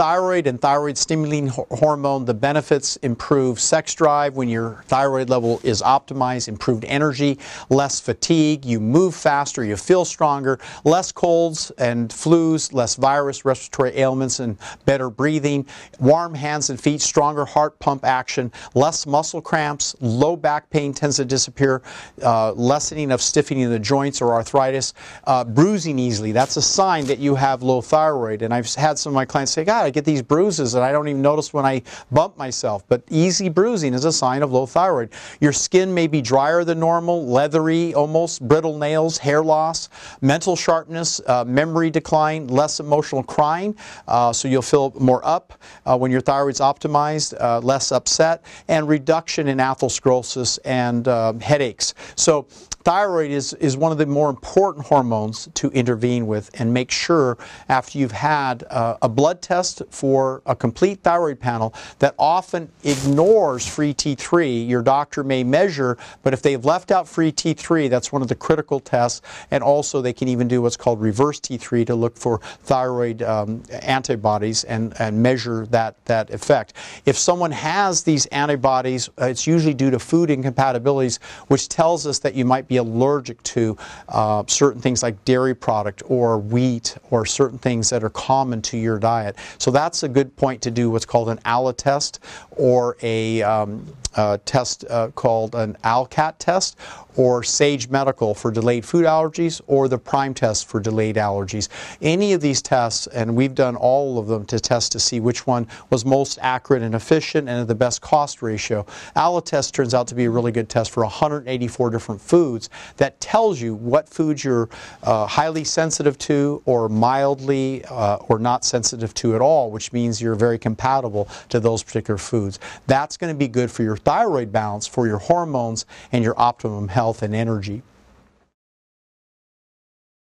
thyroid and thyroid stimulating hormone, the benefits improve sex drive when your thyroid level is optimized, improved energy, less fatigue, you move faster, you feel stronger, less colds and flus, less virus, respiratory ailments, and better breathing, warm hands and feet, stronger heart pump action, less muscle cramps, low back pain tends to disappear, uh, lessening of stiffening in the joints or arthritis, uh, bruising easily. That's a sign that you have low thyroid. And I've had some of my clients say, God, I get these bruises and I don't even notice when I bump myself. But easy bruising is a sign of low thyroid. Your skin may be drier than normal, leathery, almost brittle nails, hair loss, mental sharpness, uh, memory decline, less emotional crying. Uh, so you'll feel more up uh, when your thyroid's optimized, uh, less upset, and reduction in atherosclerosis and um, headaches. So Thyroid is, is one of the more important hormones to intervene with and make sure after you've had uh, a blood test for a complete thyroid panel that often ignores free T3. Your doctor may measure, but if they've left out free T3, that's one of the critical tests. And also, they can even do what's called reverse T3 to look for thyroid um, antibodies and, and measure that, that effect. If someone has these antibodies, uh, it's usually due to food incompatibilities, which tells us that you might be allergic to uh, certain things like dairy product or wheat or certain things that are common to your diet. So that's a good point to do what's called an ALA test or a um, test uh, called an ALCAT test or Sage Medical for delayed food allergies or the Prime test for delayed allergies. Any of these tests, and we've done all of them to test to see which one was most accurate and efficient and at the best cost ratio. ALA test turns out to be a really good test for 184 different foods that tells you what foods you're uh, highly sensitive to or mildly uh, or not sensitive to at all, which means you're very compatible to those particular foods. That's going to be good for your thyroid balance, for your hormones, and your optimum health and energy.